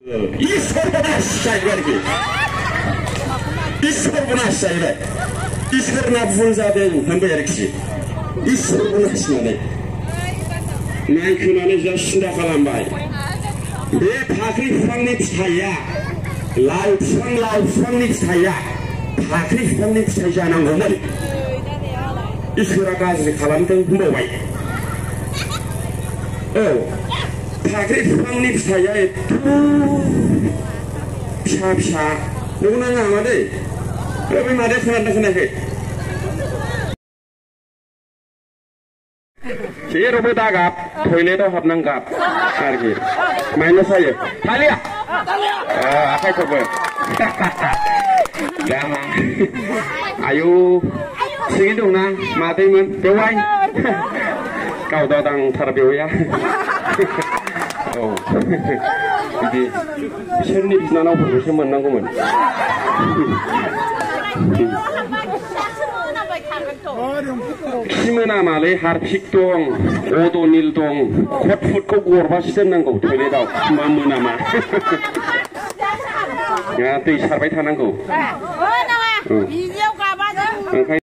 ისერნაშაიბერგი ისერნაშაიბე ისერნაბზუნზადელი ნემბერგში ისერნაშნადი мен күнәлі жасында қалам бай е тақрифтаңны тая лайфсан лайфсанны тая тақрифтаңны таянаныгын ишкара газри қаламды бұндай ой sakit nip saya itu bisa-bisa nunggu nanya sama deh lebih mana senang-senang Si rumput agap, toilet hap nang gap, kargi. Minus aja. Talia. Ya? Eh, ah, apa itu? Jangan. Ayo, sini dong nang, mati men, bewai. Kau datang terbiu ya. 랑니 차야. 바크리 프랑니 차야 하는 거는 이 서라가지 가람등 뭐와이. 어. 파그리 프랑니 차야에 툭 피샤피샤 누구나 나마데 여기 말에 그난다 그나게 제로보다가 토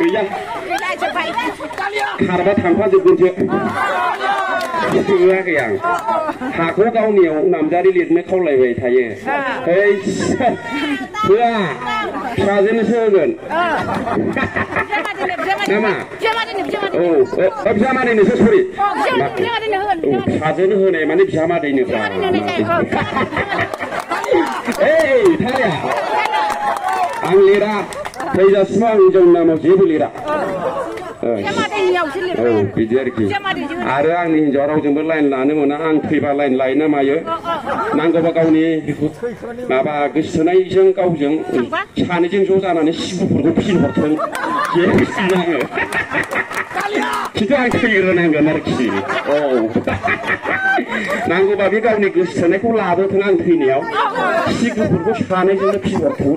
Tuyang. Harba thangpa jukun je. Tua kayang. Haku kau niu nam jari lid me kau lewe thaye. Hey, tua. Sajen segan. Nama. Oh, biama dini sorry. Oh, sajen hune mana biama dini. Hey, thaya. Ang lira. 더 이상 수만 의정 나무 개불리라. 어, 어. 비디어리키. 아르앙니 저랑 좀 뭐 라인 라는구나 안 피바 라인 라이나 마요. 난거봐 가오니 마바 그 스나이 정 가오정 산이 정 조사나는 시부 부르고 피를 버튼 예 신앙을. 기가 안게 일어난 거 나르키. 어. 난거봐 비가오니 그 스나이 콜라도 등안 피네요. 시부 부르고 산이 정도 피 버튼.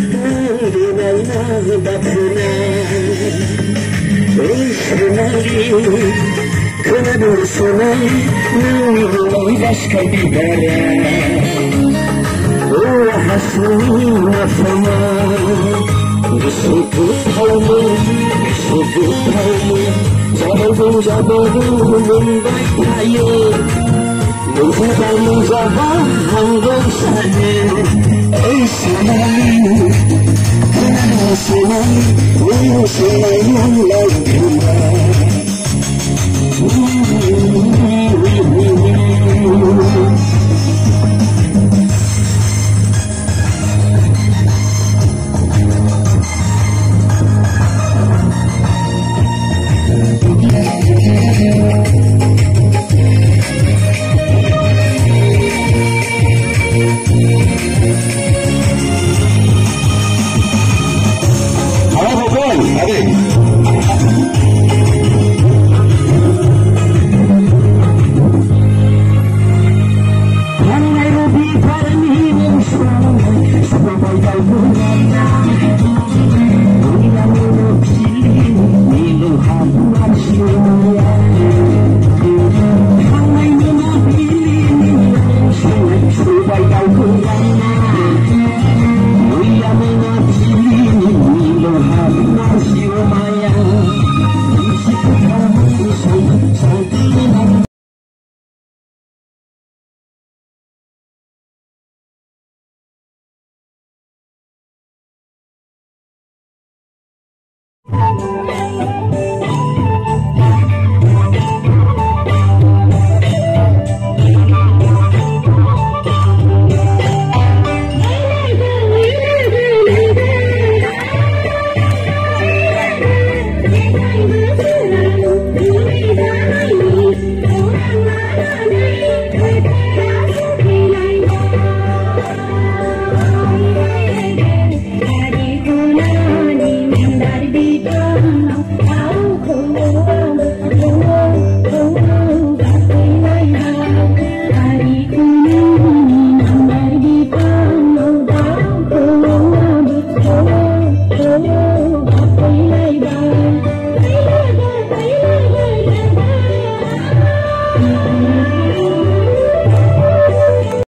Kınadır sana Nurlu başka gidere Oh hasrın afama Yusuf'u kalmın Yusuf'u kalmın Cabadın cabadın Bunda kayın Levantamos a voz, vamos saber Esse nome Esse nome Esse nome Esse nome